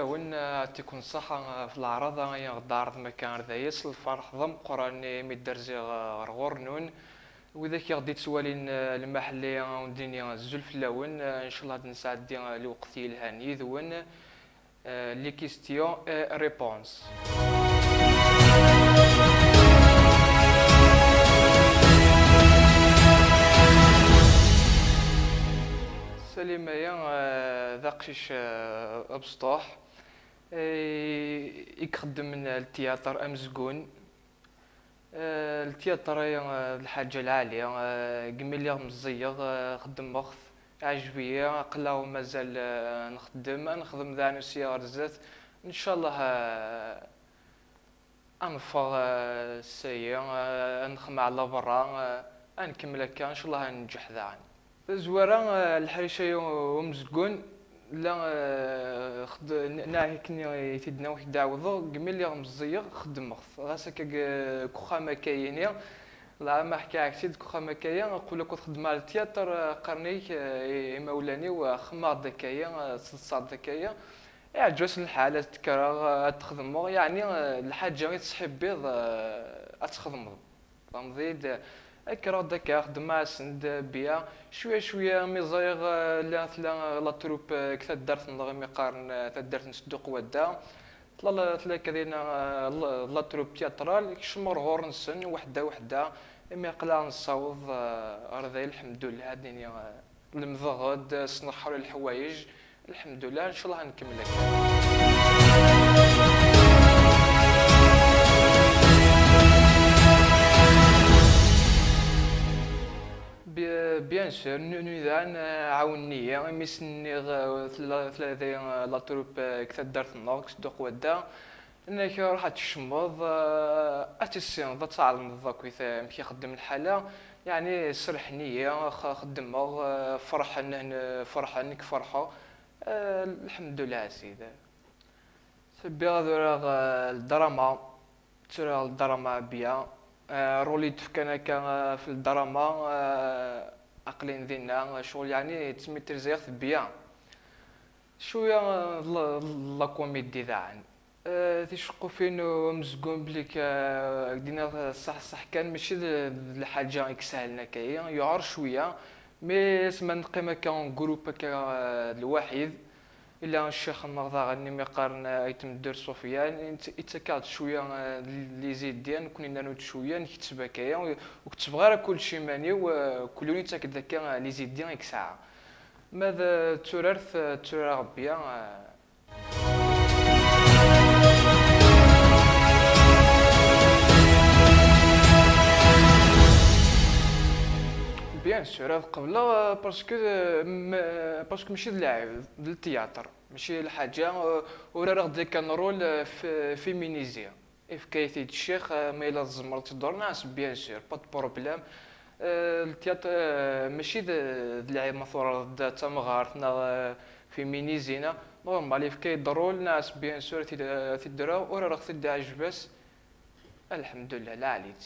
فلاون تيكون صحة في العرض يا غدار مكان ذايس الفرح ضم قراني ميدرزي غرغور نون. وإذا غدي توالين المحلي وديني زول فلاون إن شاء الله نساعد الوقت الهاني ذون لي كيستيون ريبونس. سليمة يا ذا قشيش بسطوح يخدم من التياتر أمزقون. التياتر الحاجة العالية. قميلي مزيغ خدم مخث عجبية قلاو مازال نخدم. نخدم ذا نسيا رزات إن شاء الله أنفغ السيا نخمع على برا نكمل هكا. إن شاء الله ننجح ذا زوارا الحريشة ومزقون لا خد ناهي كني تيدنا واحد دعوضو قمي لي مزيغ مخف. غاسا كوخا كايني لا ما حكى عكسيد كوخا ما كاين نقول لك تخدم على التياتر قرني مولاني وخما دكايا صاد دكايا يعجبس الحالة تكرا تخدمو. يعني الحاجة غير تصحيب بيض أتخدمو. فهمتي؟ اكرا خدمة سند بيا شوية شوية مي زايغ لا ثلا لا تروب كثا دارت نغمي قارن تدارت نسدو قوادا تلا تلا كذينا لا تروب تياترال شمر غور نسن وحدة وحدة مي قلا نصاوض رضي الحمد لله هاديني المضغد سنحر الحوايج الحمد لله ان شاء الله نكمل بيان سور نوذان عاونية ميسني ثلاثة لا تروب كثا دارت النوك صدق ودا انك راح تشمض اتسين ذا تعلم ذا كويثا مكي خدم الحالة. يعني سرح نية خدم فرحة فرحة نك فرحة الحمد لله سيدي سبي غادو الدراما ترى الدراما بيا. آه، روليت كان في الدراما آه، أقلين ذينا شغل يعني تسميتر زيغ بيا شوية لا كوميدي ذاعن تيشقو فين مزقون بليك دينا صح صح كان ماشي الحاجة اكسالنا كاين. يعر شوية مي سما نقيم كان جروب هكا الواحد إلا الشيخ النهضه غني ميقارن ايتم الدر سفيان يتكاد شوية لي زيد ديال كنا نوت شوية نكتب هكايا وكتب غير كلشي ماني وكل يوم تاكد هكا لي زيد ديال ساعه ماذا تورارث تورار ربيا بيان سور هذا قبل باسكو باسكو ماشي اللاعب التياتر ماشي الحاجة ولا راه ديك رول فيمينيزيا إف كايتي الشيخ ما الا زمرت دور ناس بيان سور با بروبليم. التياتر ماشي اللاعب مثلا تمغارتنا فيمينيزينا. نورمال إف كاي ضرول ناس بيان سور تيدرا ورا راه تدي عجبس. الحمد لله لا عليت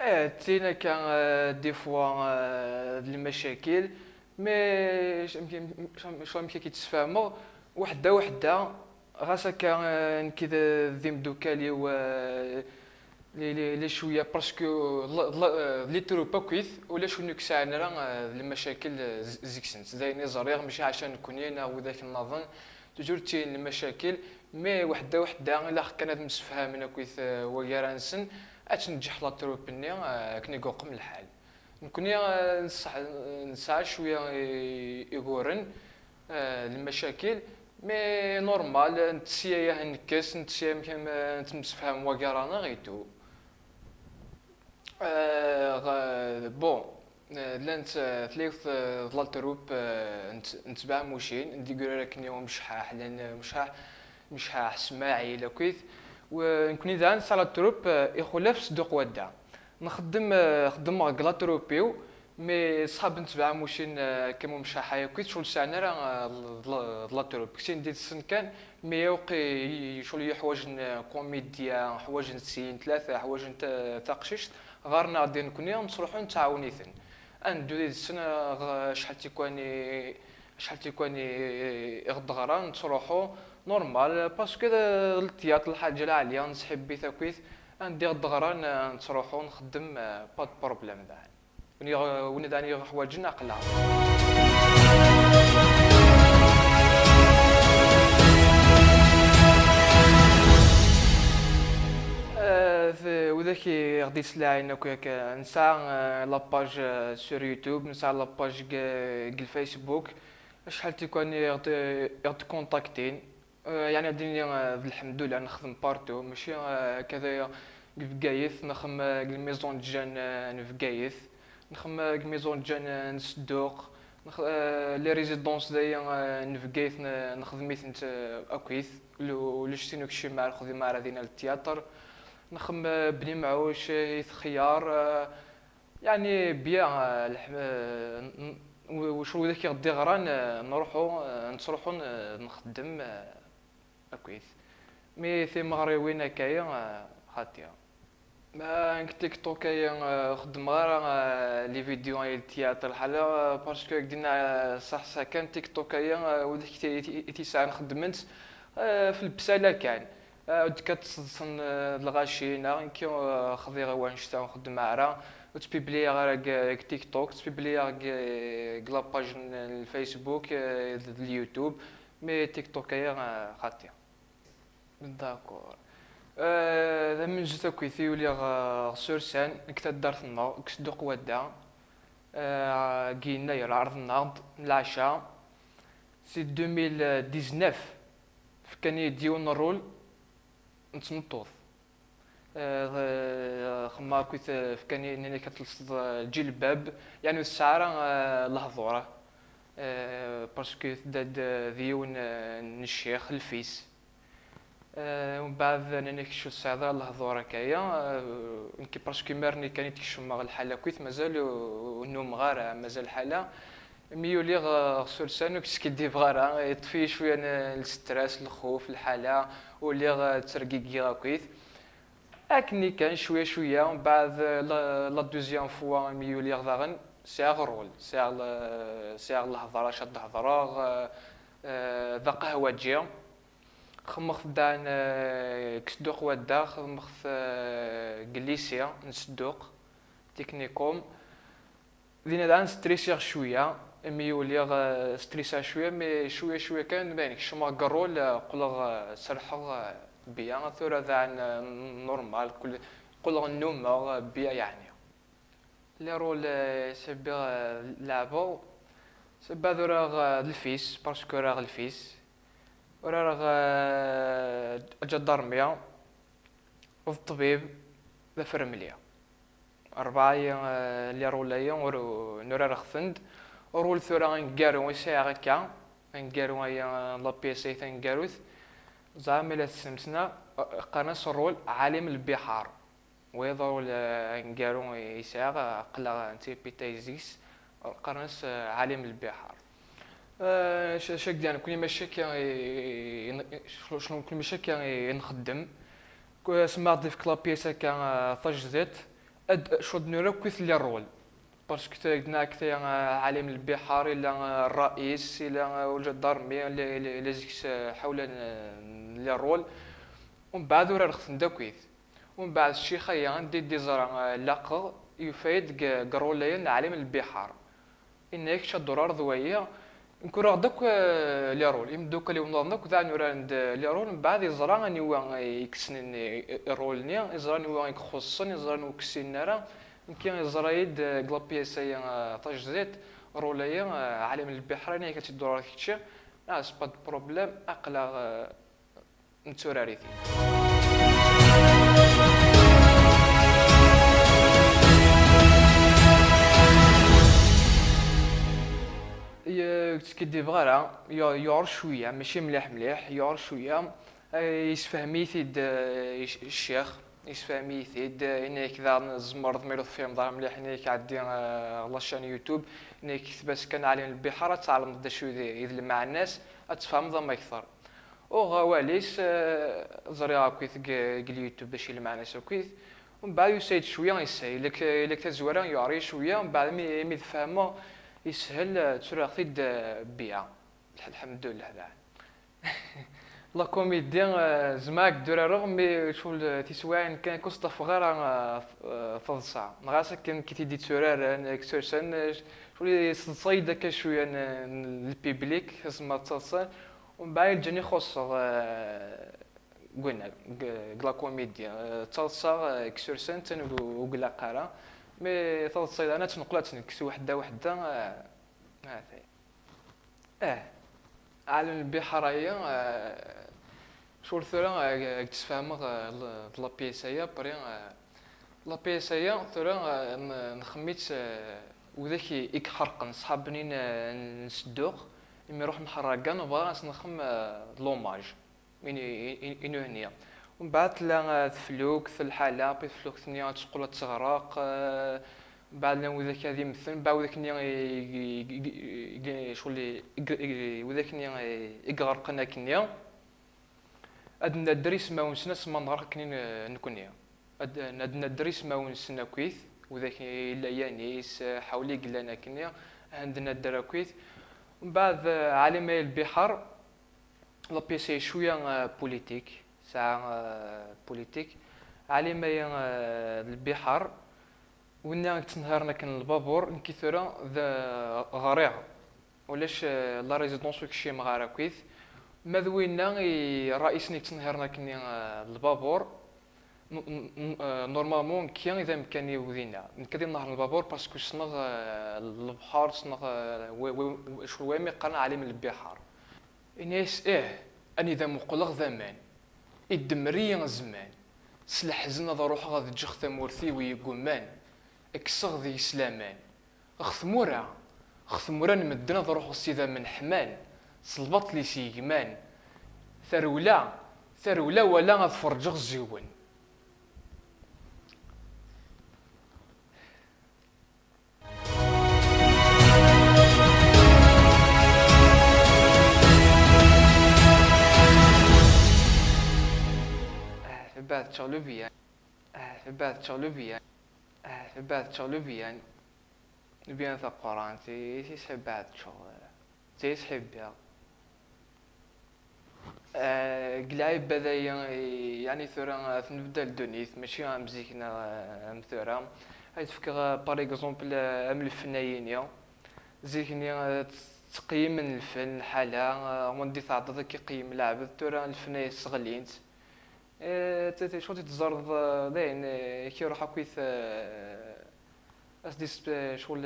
آه تينا كان دي فوا المشاكل مي شو يمكن كيتفاهموا وحده وحده غاسا كان كذا ذيم دوكالي و لي لي شوية باسكو لي ترو با كويث ولا شو نكسعنا المشاكل زيكسنت زي نزريغ ماشي عشان كونينا وذاك النظن توجور تين المشاكل مي وحده وحده إلا كانت مسفهمنا كويث ويرانسن اتنجح لا تروب ني كني قوقم الحال. نكوني نسعى شوية يقورن المشاكل مي نورمال نتسيا نكس نتسيا نتمسفهم وكرانا غيتو. بون لانت ثلاث ظل تروب نتبع موشين ندي قول لك نيوم مشحاح لأن مشحاح مشحاح سماعي لكويث ونكون اذا نسال التروب يخلف صدق ودا. نخدم خدم غلا تروبيو مي صحاب نتبع موشين كمو مشا حيا كويت. شغل ساعنا راه لا تروب كنت ندير السن كان مي يوقي شغل يحواج كوميديا حواج نسين ثلاثة حواج تقشيش. غارنا غادي نكوني نصلحو نتعاونيثن اندو ديال السنة شحال تيكواني شحال تيكواني غد غران نصلحو. نورمال باسكو التياتر الحاجة العالية نسحب بي تاكويت ندير الدغران نتروحو نخدم با بروبليم داعي وني داني حوايج نقلا وذاك غادي تسلاعينا كويك نسعى لاباج سور يوتيوب نسعى لاباج الفيسبوك. شحال تيكون يغد كونتاكتين يعني الدنيا الحمد لله نخدم بارتو ماشي كذا في بقايث نخم الميزون جان في بقايث نخم الميزون جان نسدوق لي ريزيدونس دايا في بقايث نخدم مثل اكويث لو شتينو كشي مع خذي مع دينا التياتر نخم بني معوش يتخيار يعني بيا وشو ذاك غدي غران نروحو نتروحو نخدم كويس مي في مغربين هكايا خاطية. ما تيك توك خدم غير لي فيديو ديال التياتر. حالا باسكو قدينا صح كان تيك توك وديك تيساع خدمت في البسالة كان ود كتصن الغاشينا كي خذي غوان شتا نخدم معرا وتبيبلي غير تيك توك تبيبلي غير لاباج الفيسبوك اليوتيوب. مي تيك توك هي خاطيه داكور ذا من جيت كويثي ولي سور سان كتا دارتنا كسدو قوادا كينا يرى عرض النهض العشاء سي 2019 كان يديون الرول نتنطوط خما كنت كان انني كتلصد الجلباب يعني السعرة لهضورة. باسكو داد ديون الشيخ الفيس ومن بعد انني كشو السعاده لهضوره كايا انكي باسكو مارني كانت كشو الحاله كويت مازال النوم غار مازال الحاله ميولي غسول لسانو كسكي بغارا يطفي شوية الستريس الخوف الحاله ولي ترقيقي غاكويت اكني كان شوية شوية من بعد لا دوزيام فوا ميولي غداغن ساغ رول ساغ ساغ الهضرة شاد الهضرة ذا قهوة تجي خمخ دان كسدوق ودا خمخ جليسيا نسدوق تكنيكوم. دينا دان ستريسيغ شوية ميولي ستريسا شوية مي شوية شوية كان باين شما قرول قلغ سرحغ بيا. ثورة ذا نورمال كل قلغ النوم بيا يعني. لي رول سبي لعبو سبا ذورا الفيس باسكو راه الفيس. ورا راه جدارميا والطبيب ذا فرمليا أربعة اللي رولايا نورا رخفند رول ثورا نقارو يساع هكا نقارو هيا لا بيسي تنقاروث. زعما لا سمسنا قناص رول عالم البحار. ويضرو نقارو يساع قلا انتي بيتايزيس قناص عالم البحار. شاك ديال كل ماشي كي شنو كل ماشي كي نخدم سمعت في كلا بيسا كان طجزت أد شود نورا كويث لي رول باسكو قلنا كثير عالم البحار إلى الرئيس إلى وجد مي لي زيكس حول الرول. ومن بعد ورا رخص نداكويت ومن بعد الشيخ هي عندي دي زرع لاق يفيد قرولين عالم البحار. انك شدور ضويه نكون راه داك لي رول يمدوك اللي ونظنك ذا نورا عند لي رول من بعد يزرع اني هو يكسن الرول ني يزرع هو يخصني يزرع هو كسين نرا يمكن زرايد قلابياسيا تجزيت رولايا عالم البحرين كتدور كتشي ناس باد بروبليم اقلا نتوراريثي كدي بغارا يور شوية ماشي مليح مليح يور شوية يسفهميثي الشيخ يسفامي ثيد انك كذا زمر ضميرو في مضار مليح انك عدي آه، لاشان يوتيوب انك بس كان على البحر تعلم ضد شو يذل مع الناس أتفهم ضم أكثر. آه، زريا كويث اليوتيوب باش مع الناس كويث ومن بعد يسايد شوية يساي لك لك تزورا يعري شوية ومن بعد مي تفهمو يسهل تسرع ثيد بيع. الحمد لله لا كوميدي زماك درارو مي شغل تيسواين كان كوسطف غير فضصع نغاسا كان كي تيدي تسورار اكسوسن شغل صيدا كا شوية البيبليك اسمها تصل ومن بعد جاني خص قلنا كلا كوميديا تصا اكسوسن وقلا قارا. مي تصيد أنا تنقلات نكسو وحدة وحدة هذا آه عالم البحرية شغل ثرا تفهم لا بيسايا بري لا بيسايا ثرا نخميت وذاك يكحرقن صحابني نسدوغ إمي روح محرقان وبغا نخم لوماج. من إنو هنيا. ومن بعد لا تفلوك في الحالة بيفلوك ثنيا تقول تغرق بعد لأن وذاك هذه مثل بعد وذاك نيا شغل وذاك نيا يغرقنا كنيا أدنا الدريس ما ونسنا سما نغرق كنين نكونيا أدنا الدريس ما ونسنا كويث وذاك إلا يانيس حولي قلنا كنيا عندنا الدرا كويث من بعد عالم البحر لا بيسي شوية بوليتيك. ساعة بوليتيك عالم البحر. ونا تنهارنا كان البابور. نكثرا ذا غريع. ولاش لا ريزيدونس كشي مغارا كويث ماذوينا رئيسني تنهارنا كني البابور. نورمالمون كيان اذا مكاني وذينا نكدي نهار البابور باسكو صنغ البحر صنغ شو مي قرن علي من البحر انيس إيه أني ذا مقلغ زمان الدمرية زمان سلحزنا ذا روح غاد جخ ثمورثي ويقومان اكسغ ذي سلامان غثمورا غثمورا نمدنا ضروح السيدة من حمان صلبط لي سيجمان ثرولا ثرولا ولا غفرجغ زيون بيان بعد شغل بيان بيان ذا القرآن تي تيسحب بعد شغل تيسحب بها قلايب بذايا يعني ثورا نبدا الدنيث ماشي مزيكنا مثورا هاي تفكر بار اكزومبل ام الفنايين زيكني تقييم الفن حالة وندي تعطى كيقيم العبد تورا الفناي الصغلينت تي شو تتزرد داين كي يروح كويث اس ديس شغل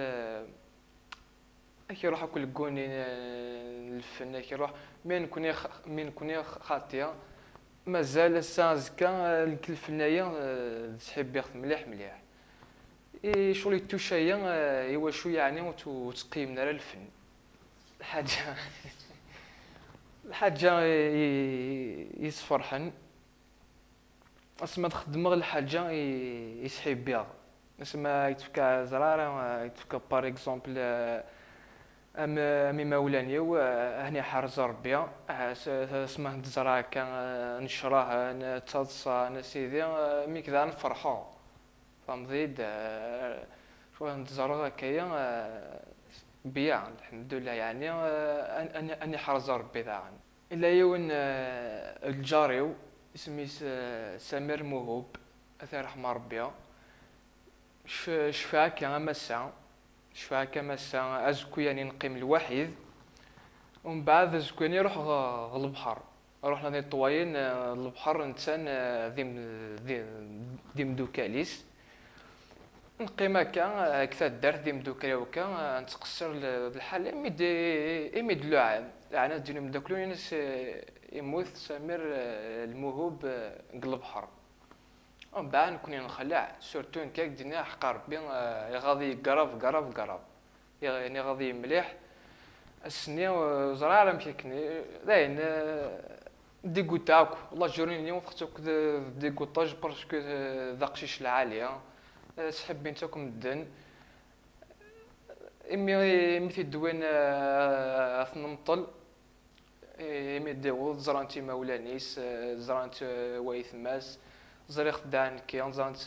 كي يروح كل كوني الفن كي يروح من كوني من كوني خاطيه مازال السازكا الفنايه تحب ياخذ مليح مليح اي شغل التوشايا هو شو يعني وتقيم على الفن الحاجة الحاجة يصفرحن اسما تخدم الحاجة يسحب بها. اسما يتفكا زرارة يتفكا بار اكزومبل ام أمي مولاني هني حارز ربي. اسما تزرع كان نشراه نتصدصا نسيدي مي كذا نفرحو. فهمتي؟ شو نتزرع كيا بيا الحمد لله. يعني أني حارز ربي ذا. إلا يون الجاريو سميس سمير موهوب اثار رحمة ربي. شفاك مسا شفاك مسا أزكو يعني نقيم الوحيد. ومن بعد أزكو يعني روح البحر رحنا ذي طواين البحر نتسان ذيم ذيم دوكاليس. نقيم هكا كثا دار ذيم دوكالي وكا نتقصر الحال. اميد إميد لعاب يعني دينو مداكلون ناس يموت سمير آه، الموهوب آه، قلب حرب ومن بعد نكون نخلع سورتو كاك دينا حق ربي آه، غادي قرب قرب. قرب يعني غادي مليح. السنية زرع على مشاكني داين ديكو تاعك والله جوريني اليوم فختك ديكو طاج باسكو ذا قشيش العالية. سحب بنتكم الدن. إمي إمي تدوين اثنمطل يمد وض زرانتي مولانيس زرانت ويثماس زريخ دان كيان زرانت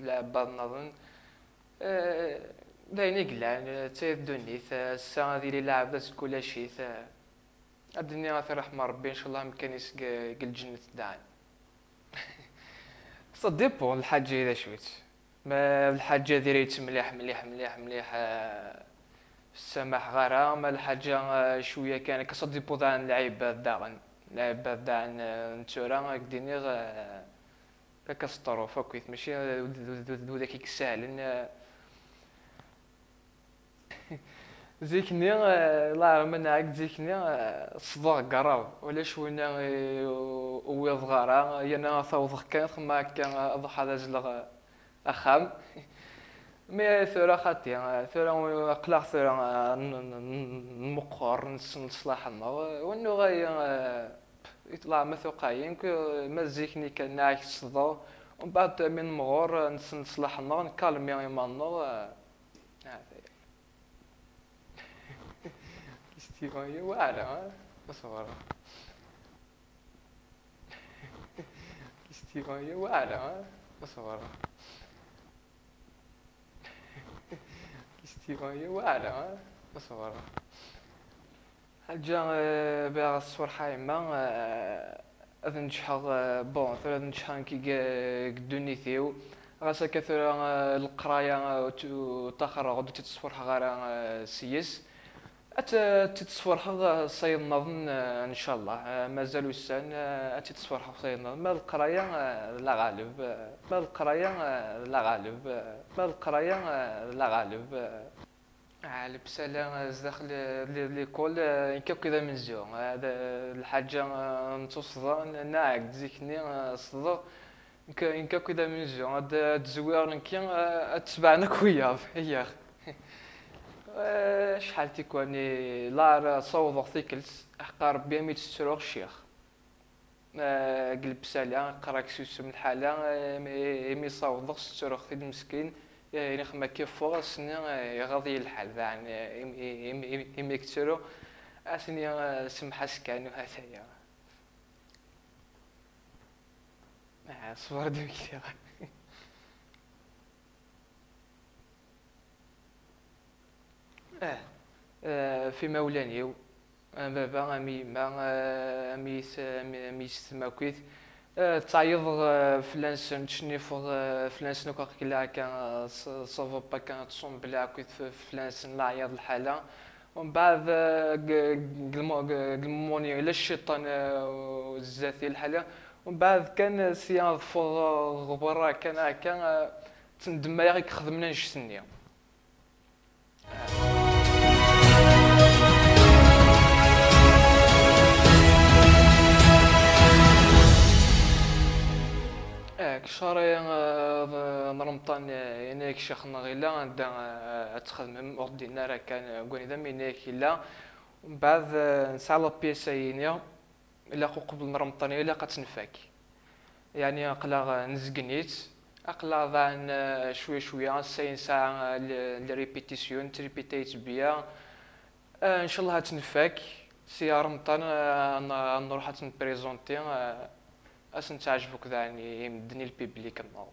العباد نظن. داين يقلان تايد دونيث الساعة ذي اللي لعب كل شيء الدنيا في رحمة ربي إن شاء الله مكان يسق الجنة داعي صديبو الحاجة إذا شويت. ما الحاجة ديريت مليح مليح مليح مليح آه، السماح غارة ما الحاجة آه، شوية كان كصديبو ذا لعيب داغن لعيب ذا نتورا كديني كاكا فوكيت ماشي ذاك يكسالن زيكني لا من عاك زيكني صداع قراب ولا شوينا ويض غارا يانا ثوض كان ثم كان اضحى هذا زلغ أخام. مي ثورة خاطي ثورة قلاق ثورة نمقر نصلح وانو غاي يطلع مثوقاين ما زيكني كان ناعك صداع ومن بعد من مغور نصلح نكالمي يمانو استوائية واعرة مصورة استوائية واعرة مصورة استوائية واعرة مصورة حاجة بها الصور حايمة اذا نجحها بون ثلاث نجحها كي قدوني غاسا كثر القراية وتخرج تتصفر غير سيس تتصفر صيد نظن ان شاء الله مازال وسان تتصفر صيد نظن ما القرايه لا غالب ما القرايه لا غالب ما القرايه لا غالب على بسالة داخل ليكول كيف كذا من زيو هذا الحاجة نتصدى ناعك تزيكني صدى إن كذا من زيو هذا تزوير نكين تتبعنا كويا هي شحال تيكوني لا صوض ثيكلز حقا ربي مي تستروغ الشيخ قلب سالا قراك سوس من الحالة مي صوض ستروغ ثيد مسكين يعني كيف سنة يغضي الحال يعني إمي كترو أسني سمحة سكان وهاتايا صور دو كتير آه, آه، في مولانيو بابا أمي ما أمي أمي آه، تعيض آه، فلانس نتشنيف فلانس نوكا كلا كان صوفو با كان تصوم بلا كويت فلانس نعيض الحالة. ومن بعد قلموني لا الشيطان الزاتي الحالة. ومن بعد كان سيان فوق غبرة كان كان تندم يغيك خدمنا نجسني شهري نرمطان يناك شيخ نغيلا عندها تخدم اوردينار كان قولي ذا ميناك إلا. من بعد نسعى لا بيسا ينيا إلا قبل نرمطان إلا قتنفاك يعني أقلا نزقنيت أقلا ذان شوية شوية ساين ساعة لريبيتيسيون تريبيتيت بيا. إن شاء الله هتنفاك سي رمضان نروح تنبريزونتي اسن تعجبك ذاني يمدني البيبليك النو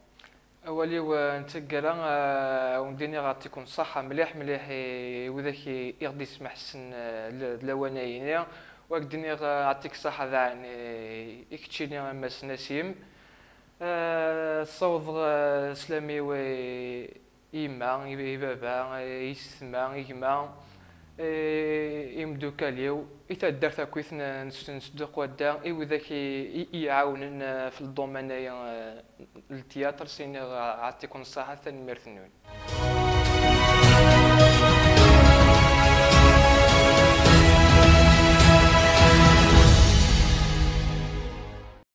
أولي ونتقرا آه، ومديني غاتيكون صحة مليح مليح وذاك يغدي يسمح سن لواناينيا وقدني غاتيك صحة ذاني يكتشيني ماس نسيم. آه، سلامي و إيما بابا يسمع يجمع يمدو كاليو إذا درت كويث نصدق ودا إيو ذاك يعاونن في الدومين التياتر سين عطيكم الصحة ثاني ميرثنون